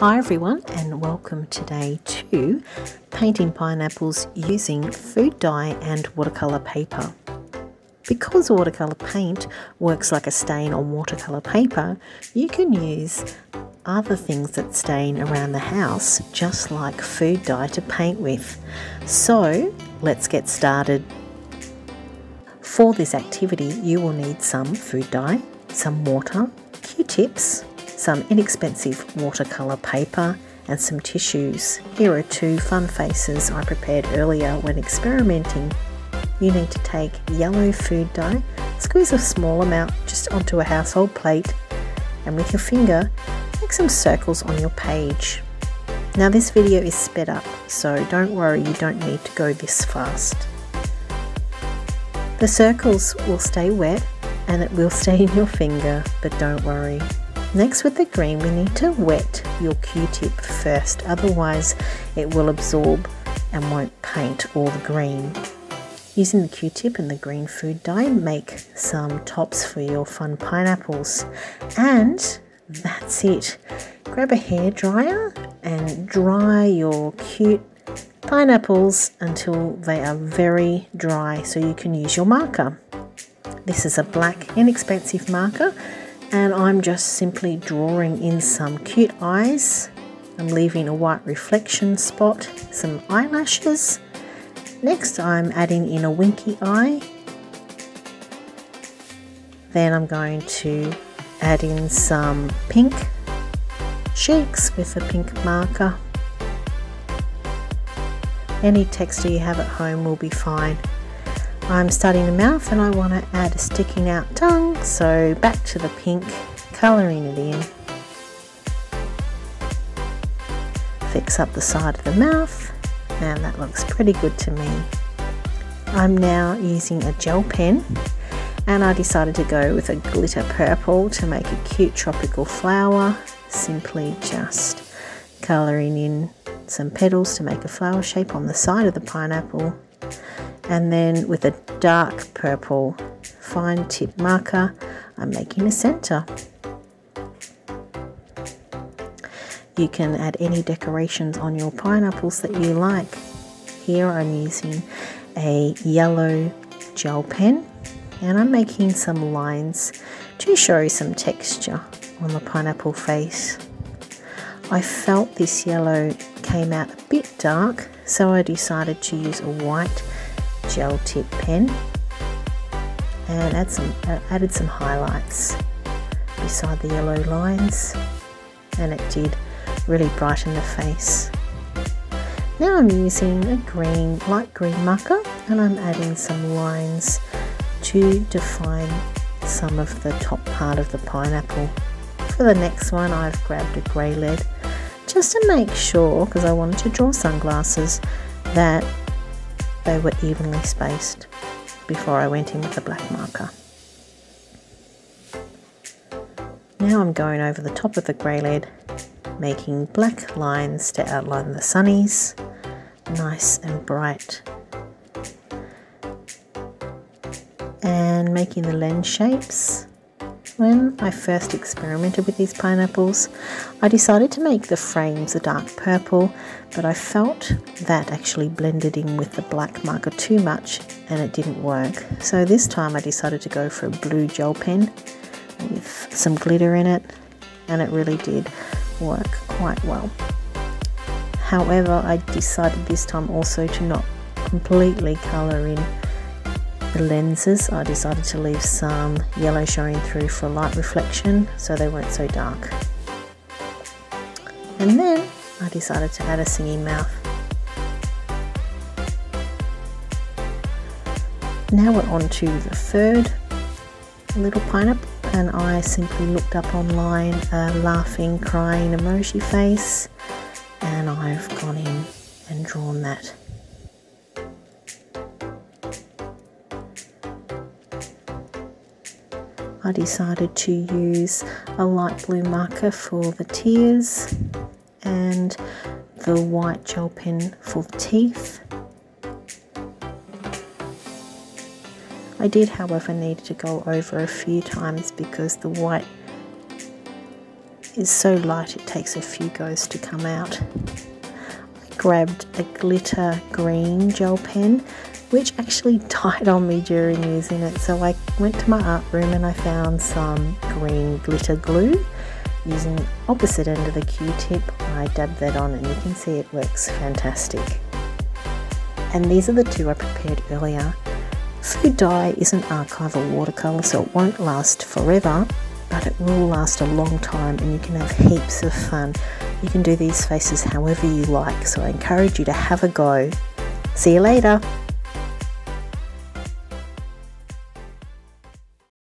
Hi everyone and welcome today to painting pineapples using food dye and watercolour paper. Because watercolour paint works like a stain on watercolour paper, you can use other things that stain around the house just like food dye to paint with. So let's get started. For this activity you will need some food dye, some water, Q-tips, some inexpensive watercolour paper and some tissues. Here are two fun faces I prepared earlier when experimenting. You need to take yellow food dye, squeeze a small amount just onto a household plate and with your finger make some circles on your page. Now this video is sped up so don't worry you don't need to go this fast. The circles will stay wet and it will stay in your finger but don't worry Next with the green we need to wet your q-tip first otherwise it will absorb and won't paint all the green. Using the q-tip and the green food dye make some tops for your fun pineapples and that's it. Grab a hair dryer and dry your cute pineapples until they are very dry so you can use your marker. This is a black inexpensive marker and I'm just simply drawing in some cute eyes. I'm leaving a white reflection spot, some eyelashes. Next I'm adding in a winky eye. Then I'm going to add in some pink cheeks with a pink marker. Any texture you have at home will be fine. I'm starting the mouth and I want to add a sticking out tongue so back to the pink colouring it in fix up the side of the mouth and that looks pretty good to me. I'm now using a gel pen and I decided to go with a glitter purple to make a cute tropical flower. Simply just colouring in some petals to make a flower shape on the side of the pineapple and then with a dark purple fine tip marker I'm making a center. You can add any decorations on your pineapples that you like. Here I'm using a yellow gel pen and I'm making some lines to show some texture on the pineapple face. I felt this yellow came out a bit dark so I decided to use a white gel tip pen and add some, uh, added some highlights beside the yellow lines and it did really brighten the face. Now I'm using a green, light green marker and I'm adding some lines to define some of the top part of the pineapple. For the next one I've grabbed a grey lead just to make sure, because I wanted to draw sunglasses, that they were evenly spaced before I went in with the black marker. Now I'm going over the top of the grey lead, making black lines to outline the sunnies, nice and bright. And making the lens shapes when I first experimented with these pineapples, I decided to make the frames a dark purple, but I felt that actually blended in with the black marker too much and it didn't work. So this time I decided to go for a blue gel pen with some glitter in it and it really did work quite well. However, I decided this time also to not completely colour in the lenses I decided to leave some yellow showing through for light reflection so they weren't so dark. And then I decided to add a singing mouth. Now we're on to the third little pineapple and I simply looked up online a laughing crying emoji face and I've gone in and drawn that I decided to use a light blue marker for the tears and the white gel pen for the teeth. I did however need to go over a few times because the white is so light it takes a few goes to come out. I grabbed a glitter green gel pen which actually died on me during using it so I went to my art room and I found some green glitter glue using opposite end of the q-tip. I dabbed that on and you can see it works fantastic. And these are the two I prepared earlier. Food dye is an archival watercolour so it won't last forever but it will last a long time and you can have heaps of fun. You can do these faces however you like so I encourage you to have a go. See you later